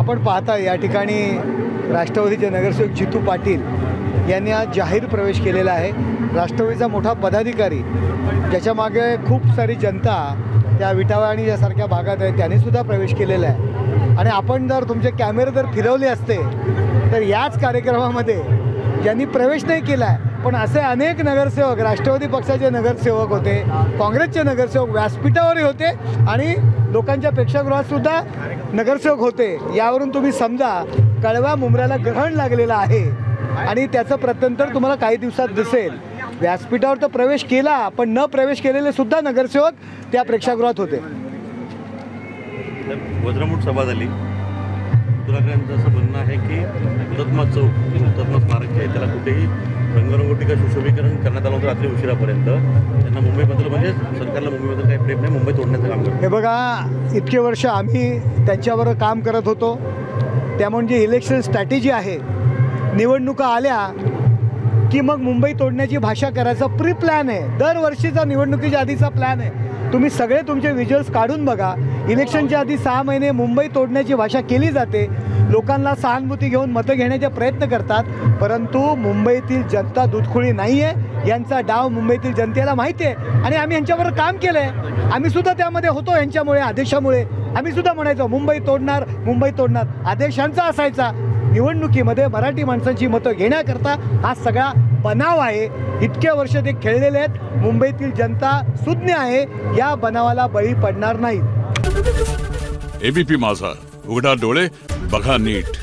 आपण पाहता या ठिकाणी राष्ट्रवादीचे नगरसेवक जितू पाटील यांनी आज जाहीर प्रवेश केलेला आहे. राष्ट्रवादीचा मोठा पदाधिकारी ज्याच्या मागे खूप सारी जनता त्या विटावा आणि यासारख्या भागात आहे त्यांनीसुद्धा प्रवेश केलेला आहे. आणि आपण जर तुमचे कॅमेरे जर फिरवले असते तर याच कार्यक्रमामध्ये ज्यांनी प्रवेश नाही केला आहे पण असे अनेक नगरसेवक राष्ट्रवादी पक्षाचे नगरसेवक होते काँग्रेसचे नगरसेवक व्यासपीठावरही होते आणि लोकांच्या प्रेक्षागृहात सुद्धा नगरसेवक होते यावरून तुम्ही समजा कळवा मुंबऱ्याला ग्रहण लागलेलं आहे आणि त्याचं प्रत्यंतर तुम्हाला काही दिवसात दिसेल. व्यासपीठावर तर प्रवेश केला पण न प्रवेश केलेले सुद्धा नगरसेवक त्या प्रेक्षागृहात होते. वज्रमूठ सभा झाली तुलाकरांचं असं म्हणणं आहे की हुतात्मा चौक हुतात्मा स्मारक आहे त्याला कुठेही रंगरंगोटीका सुशोभीकरण करण्यात आलं होतं रात्री उशिरापर्यंत. त्यांना मुंबईबद्दल म्हणजे सरकारला मुंबईबद्दल काही प्रेम नाही मुंबई तोडण्यात हे बघा इतके वर्ष आम्ही त्यांच्यावर काम करत होतो. त्यामुळे जी इलेक्शन स्ट्रॅटेजी आहे. निवडणुका आल्या की मग मुंबई तोडण्याची भाषा करायचा प्री प्लॅन आहे. दरवर्षीचा निवडणुकीच्या आधीचा प्लॅन आहे. तुम्ही सगळे तुमचे विज्युअल्स काढून बघा. इलेक्शनच्या आधी सहा महिने मुंबई तोडण्याची भाषा केली जाते. लोकांना सहानुभूती घेऊन मतं घेण्याचा प्रयत्न करतात. परंतु मुंबईतील जनता दुधखुळी नाही आहे यांचा डाव मुंबईतील जनतेला माहिती आहे. आणि आम्ही यांच्याबरोबर काम केलं आहे आम्ही सुद्धा त्यामध्ये होतो यांच्यामुळे आदेशामुळे. आम्ही सुद्धा म्हणायचो मुंबई तोडणार मुंबई तोडणार. आदेशांचा असायचा. निवडणुकीमध्ये मराठी माणसांची मतं घेण्याकरता हा सगळा बनाव आहे. इतके वर्ष ते खेळलेले आहेत. मुंबईतील जनता सुज्ञ आहे. या बनावाला बळी पडणार नाही एबीपी माझा. उघडा डोळे बघा नीट.